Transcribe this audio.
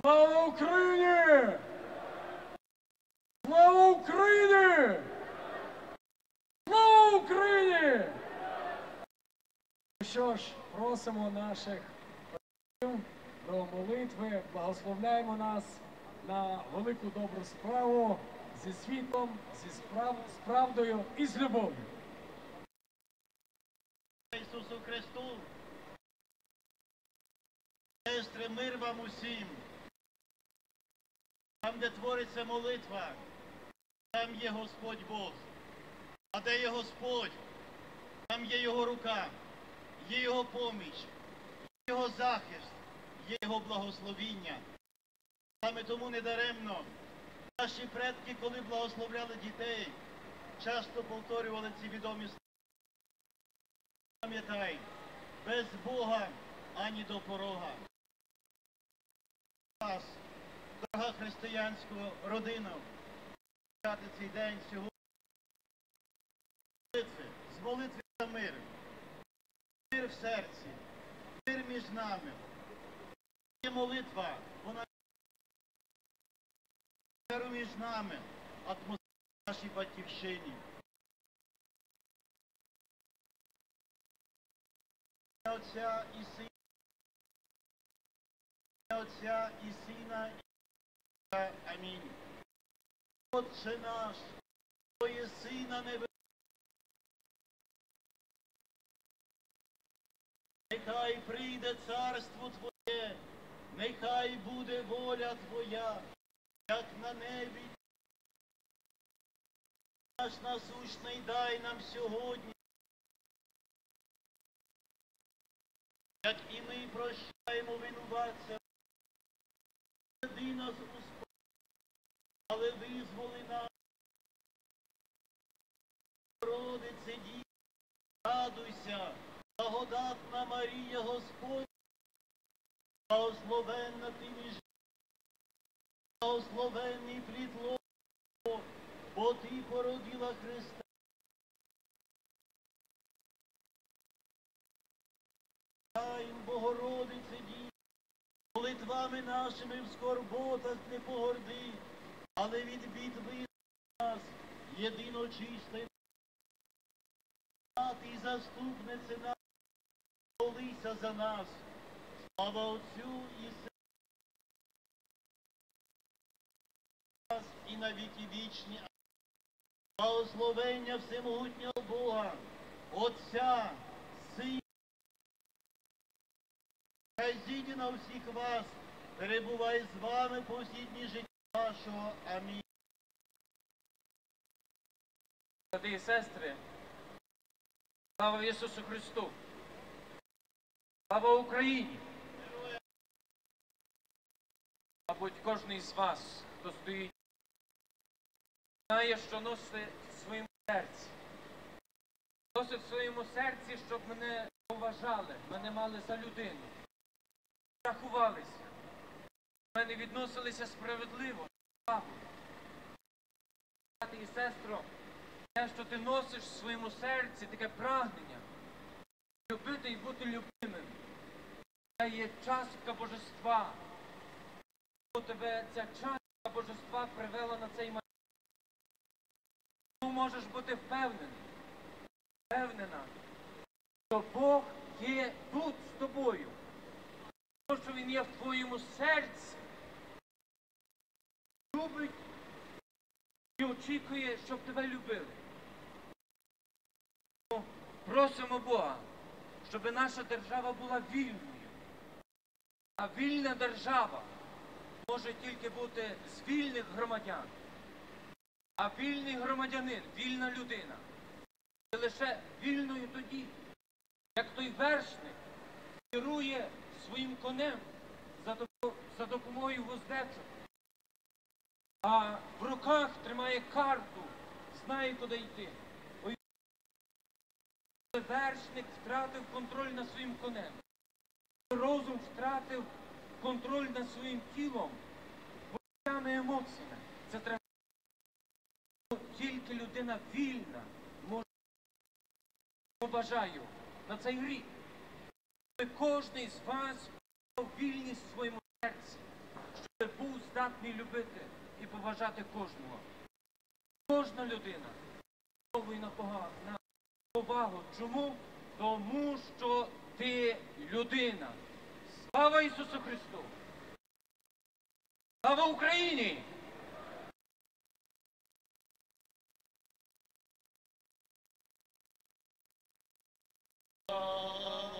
Слава Україні! Слава Україні! Слава Україні! Ну Що ж, просимо наших до молитви, благословляємо нас на велику добру справу зі світлом, зі справ, з правдою і з любов'ю. Ісусу Христу. Сестри, мир вам усім. Там, де твориться молитва, там є Господь Бог. А де є Господь, там є Його рука, є Його поміч, є Його захист, є Його благословіння. Саме тому недаремно наші предки, коли благословляли дітей, часто повторювали ці відомі слова. Пам'ятай, без Бога ані до порога. Дорога родина, святи цей день сьогодні. З молитви за мир. Мир в серці, мир між нами. Є молитва, вона миру між нами, атмосфера нашій батьківщині. Отця і Сина, Отця і Сина. Амінь. Отче наш, Твоє Сина небесного, Нехай прийде царство Твоє, нехай буде воля Твоя, як на небі. Наш насущний дай нам сьогодні. як і ми прощаємо винуватцям. Веди нас у але визволи нас. Родице дій, радуйся, благодатна Марія Господь, благословенна ти між благословенний плід бо ти породила Христа. Богородице Дій, молитвами нашими в скорботах не погорди, але від бід нас, єдино чисте. Мати і заступнице нас, молися за нас. Слава Отцю і нас і на віки вічні. Благословення всемогутнього Бога, Отця, Сина. Хай зійде на всіх вас, перебувай з вами по всі дні життя вашого. Амінь. Брати і сестри, слава Ісусу Христу! Слава Україні! Мабуть, кожен із вас, хто стоїть, знає, що носить в своєму серці. Носить в своєму серці, щоб мене поважали, мене мали за людину. Рахувалися. Мене відносилися справедливо. Брати і сестро, те, що ти носиш в своєму серці, таке прагнення, любити і бути любимим. Це є частка божества. Тебе ця частка божества привела на цей момент. Ти можеш бути впевнений, впевнена, що Бог є тут з тобою. Тому що Він є в твоєму серці. Любить і очікує, щоб тебе любили. Просимо Бога, щоб наша держава була вільною. А вільна держава може тільки бути з вільних громадян. А вільний громадянин, вільна людина є лише вільною тоді, як той вершник керує своїм конем за допомогою вуздечок а в руках тримає карту, знає, куди йти. Ой, вершник втратив контроль над своїм конем. Розум втратив контроль над своїм тілом, почуттями емоціями. Це треба. Тільки людина вільна може побажаю на цей рік. Кожний з вас вільність в своєму серці. щоб був здатний любити і поважати кожного. Кожна людина заслуговує на повагу. Чому? Тому що ти людина. Слава Ісусу Христу! Слава Україні! Слава